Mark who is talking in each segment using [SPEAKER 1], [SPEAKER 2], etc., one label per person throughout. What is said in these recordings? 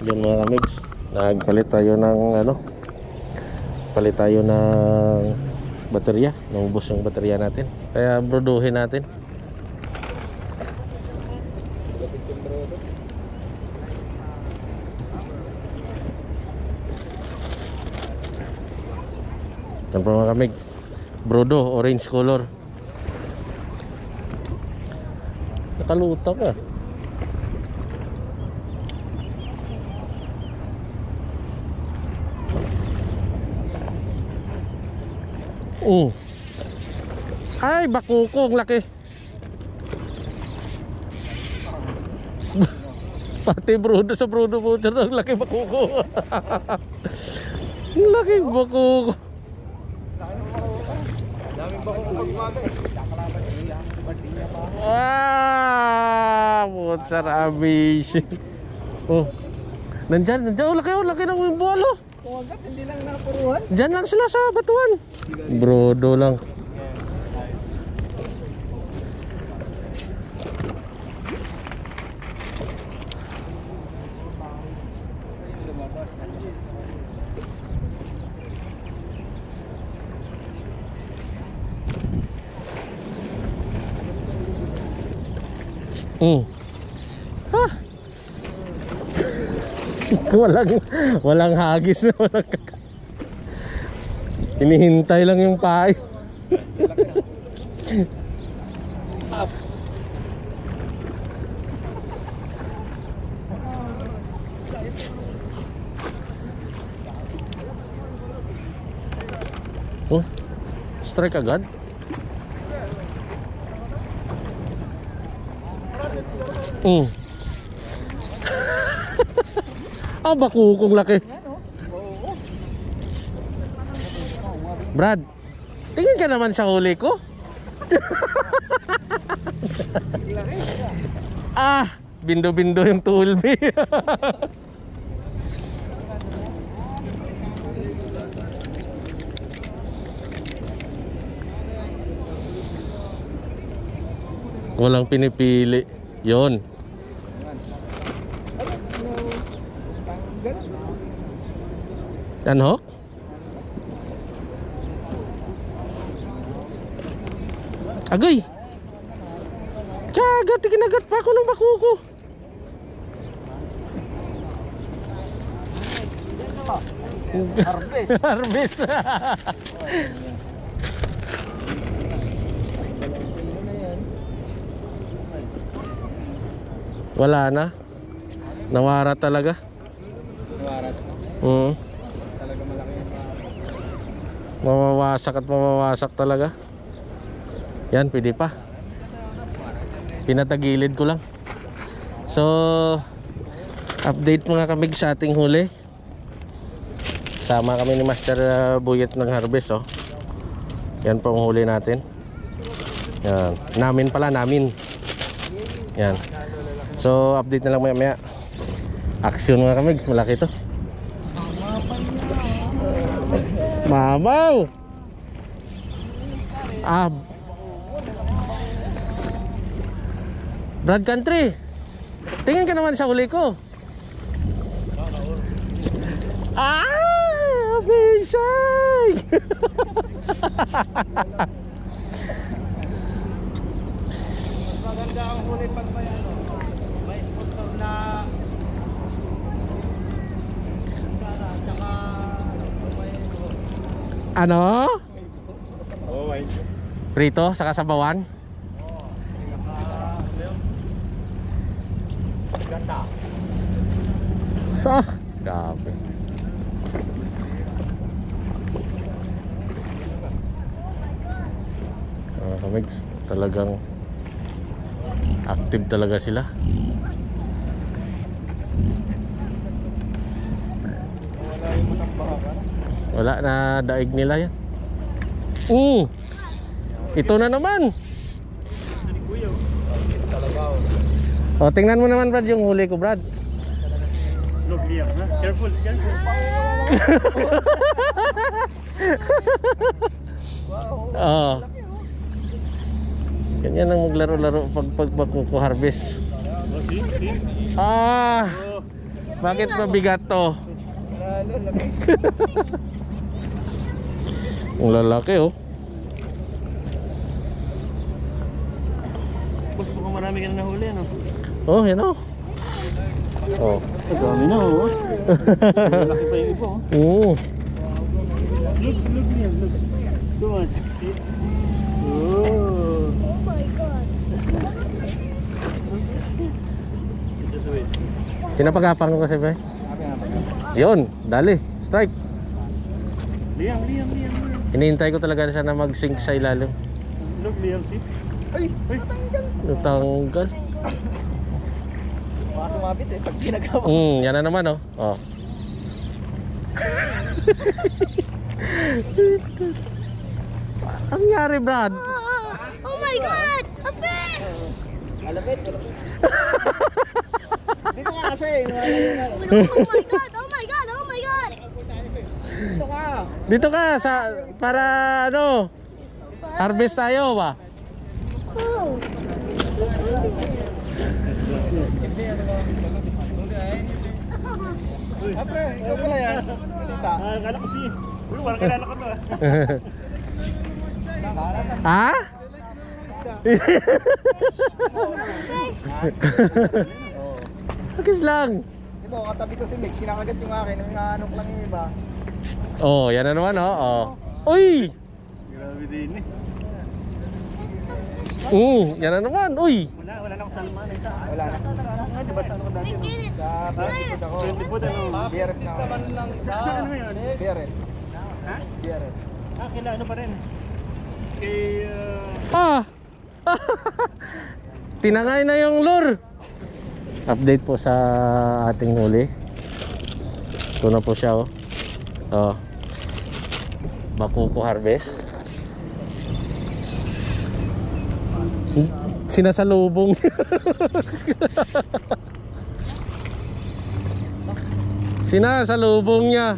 [SPEAKER 1] Yun mga kamigs. Nagpalit tayo ng ano. Palit tayo ng baterya. Naubos yung baterya natin. Kaya broduhin natin. Yan po mga kamigs. Brodo, orange color. Nakalutak ah. Mm. Ay, bakukong laki. Pati brudo sa brudo po ang laki bakuko. Ang laki bakuko. Ah, putsa na amazing. Oh. Nandyan, nandyan, oh, laki, oh, laki ng
[SPEAKER 2] Kumagat, hindi lang napuruhan.
[SPEAKER 1] Diyan lang sila sa batuan. Brodo lang. Mm. Ha? walang walang hagis na walang kaka- Hinihintay lang yung paay. oh, strike agad? Mm. Ah, bakukong laki. Brad, tingin ka naman sa huli ko. ah, bindo-bindo yung tulbi. Walang pinipili. Yon. Unhook? Agay! Kagat, kinagat pa ako ng bakuko.
[SPEAKER 2] Harvest.
[SPEAKER 1] Harvest. Wala na. Nawara talaga.
[SPEAKER 2] Nawarat.
[SPEAKER 1] Mm. Mawawasak at mawawasak talaga. Yan, pwede pa. Pinatagilid ko lang. So, update mga kamig sa ating huli. Sama kami ni Master uh, Buyet ng harvest, oh. Yan po ang huli natin. Yan. Namin pala, namin. Yan. So, update na lang maya maya. Action mga kamig, malaki to. Mamaw! Ah. Brad Country. Tingin ka naman sa huli ko. Ah! Amazing!
[SPEAKER 2] Maganda ang huli pag may ano, may sponsor na para tsaka ano, may
[SPEAKER 1] ano? Prito sa kasabawan?
[SPEAKER 2] ganda.
[SPEAKER 1] So, grabe. Mga kamigs, talagang active talaga sila.
[SPEAKER 2] Wala yung matambakan.
[SPEAKER 1] Wala na daig nila yan. Mm. Ito na naman. O, tingnan mo naman Brad yung huli ko Brad.
[SPEAKER 2] Careful, careful.
[SPEAKER 1] Oo. Ganyan ang maglaro-laro pag pag magkuku-harvest.
[SPEAKER 2] Oh.
[SPEAKER 1] Ah! Bakit mabigat to?
[SPEAKER 2] Lalo, laki.
[SPEAKER 1] Ang lalaki oh.
[SPEAKER 2] Boss, mukhang marami ka na nahuli, ano?
[SPEAKER 1] Oh, yan oh. Oh.
[SPEAKER 2] Dami na, oh. Laki pa yung iba, oh.
[SPEAKER 1] Oo.
[SPEAKER 2] Look, look look. Come on. Oh.
[SPEAKER 3] Oh my god.
[SPEAKER 1] Pinapagapang ko kasi pre. Yun, dali. Strike.
[SPEAKER 2] Liam, Liam, Liam, Liam.
[SPEAKER 1] Hinihintay ko talaga siya na mag-sink sa ilalim.
[SPEAKER 2] Look, Liam, see?
[SPEAKER 4] Ay,
[SPEAKER 2] Ay,
[SPEAKER 1] Natanggal.
[SPEAKER 4] baka sumabit eh, pag ginagawa.
[SPEAKER 1] Hmm, yan na naman oh. Oh. Ang nangyari, Brad?
[SPEAKER 3] Oh, oh my god! Ape!
[SPEAKER 4] Alapit, alapit. Dito ka kasi.
[SPEAKER 3] Oh my god! Oh! Oh!
[SPEAKER 4] Dito ka.
[SPEAKER 1] Dito ka sa para ano, harvest tayo ba?
[SPEAKER 3] Oh.
[SPEAKER 4] Ah, pre, ikaw pala yan. Balita.
[SPEAKER 2] ah, kala ko si... Ulo, parang kilala ko to, ah.
[SPEAKER 1] ha? Agis lang.
[SPEAKER 4] Di ba, katabi ko si Mix, kinakagat yung akin, yung anok lang yung iba.
[SPEAKER 1] Oh, yan na naman oh. oh. Uy!
[SPEAKER 2] Grabe din, eh.
[SPEAKER 1] Mm, yan na naman. Uy!
[SPEAKER 2] Wala, wala na akong salman. eh. Sa,
[SPEAKER 4] Wala na.
[SPEAKER 2] nga, di ba sa ano ko dati?
[SPEAKER 4] Sa Pagkipod ako.
[SPEAKER 2] 20 foot, ano?
[SPEAKER 4] Biyeret na ako.
[SPEAKER 2] Sa, ano yun?
[SPEAKER 4] Biyeret.
[SPEAKER 2] Ha?
[SPEAKER 4] Biyeret.
[SPEAKER 2] Ah, kila ano pa rin? Kay, ah...
[SPEAKER 1] Ah! Tinangay na yung lure. Update po sa ating huli. Ito na po siya oh. Oh. Bakuko harvest. Sinasalubong. Sinasalubong niya.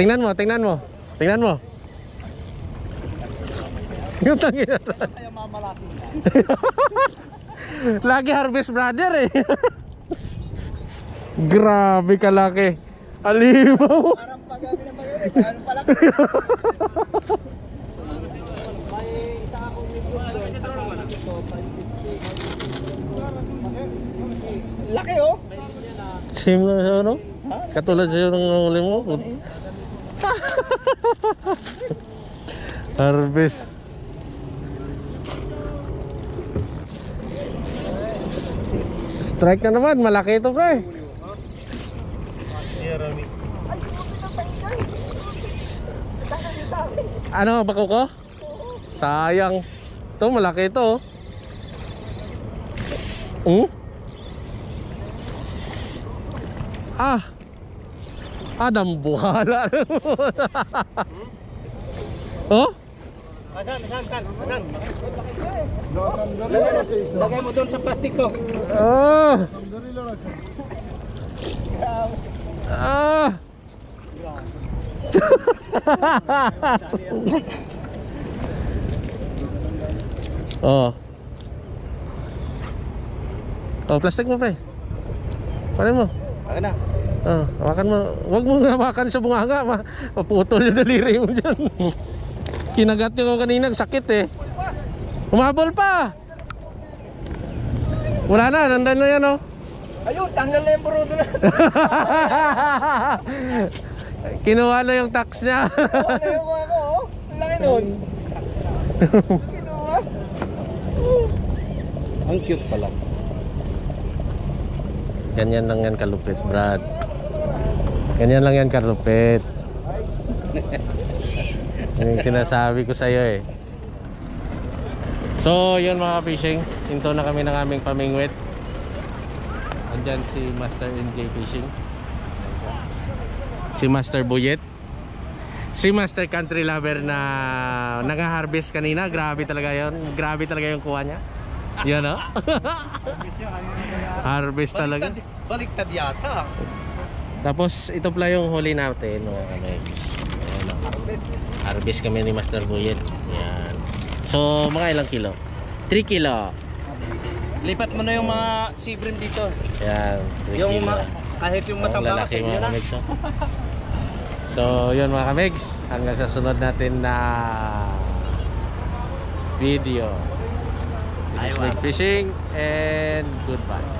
[SPEAKER 1] Tingnan mo, tingnan mo. Tingnan mo. Yung tangin na. Lagi harvest brother eh. Grabe kalaki. Alimaw.
[SPEAKER 4] Parang pagabi ng pagabi. Ganun pala. May isa akong video doon. Ito, 550. Laki oh.
[SPEAKER 1] Same na siya no? Katulad siya ng huli mo. harvest. Strike na naman, malaki ito pre.
[SPEAKER 2] Rami.
[SPEAKER 1] Ano, bako ko? Sayang. Ito, malaki ito. oh. Hmm? Ah. Adam buhala. oh?
[SPEAKER 2] Asan, asan, asan, asan? Lagay, mo doon sa plastic ko.
[SPEAKER 1] Ah. Ah. oh. Oh, plastic mo pre. Paano mo?
[SPEAKER 4] Akin na.
[SPEAKER 1] Oh, hawakan mo. Huwag mo hawakan sa bunganga. Ma maputol yung daliri mo dyan. Kinagat nyo ko kanina. Sakit eh. Umabol pa. Wala na. Nandan na yan oh.
[SPEAKER 4] Ayun, tanggal na yung burudo na.
[SPEAKER 1] Kinuha na yung tax niya.
[SPEAKER 4] Oo, na yung kuha ko oh. Ang Laki nun. Kinuha.
[SPEAKER 2] Ang cute pala.
[SPEAKER 1] Ganyan lang yan kalupit, Brad. Ganyan lang yan kalupit. Yan yung sinasabi ko sa'yo eh. So, yun mga fishing. Hinto na kami ng aming pamingwit. Andyan si Master NJ Fishing. Si Master Buyet. Si Master Country Lover na nag-harvest kanina. Grabe talaga yun. Grabe talaga yung kuha niya. Yan o. Harvest talaga.
[SPEAKER 4] Baliktad yata.
[SPEAKER 1] Tapos ito pala yung huli natin mga kamegs. Ayan o.
[SPEAKER 4] Harvest.
[SPEAKER 1] Harvest kami ni Master Buyet. Yan. So mga ilang kilo? 3 kilo.
[SPEAKER 3] Lipat mo na yung mga sibrim dito.
[SPEAKER 1] Yan, 3
[SPEAKER 3] Yung ma- kahit yung
[SPEAKER 1] lalaki
[SPEAKER 3] sa inyo na.
[SPEAKER 1] kamigs. oh. So, yun mga kamigs. Hanggang sa sunod natin na video. This is. Big Fishing and goodbye.